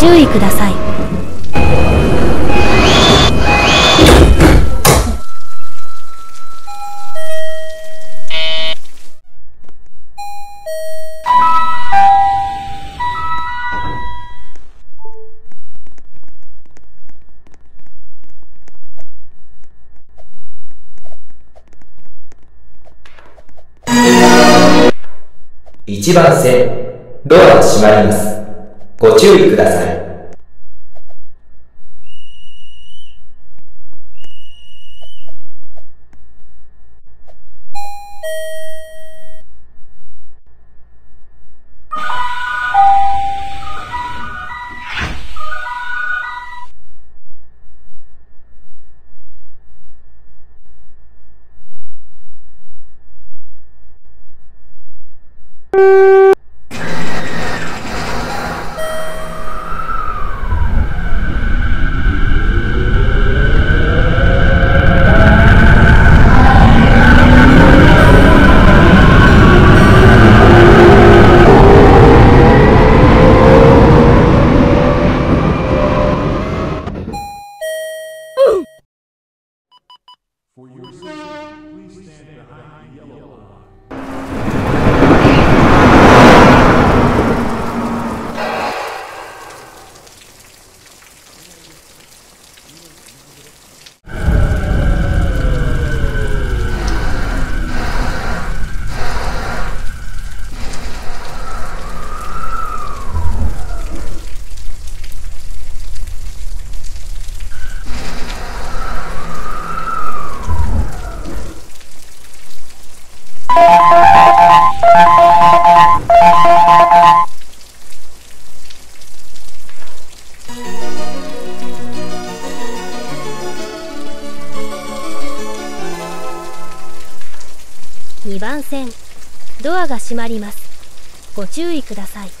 注意ください1番線、ドア閉まります。ご注意ください。For your safety, please stand behind the yellow line. 2番線。ドアが閉まります。ご注意ください「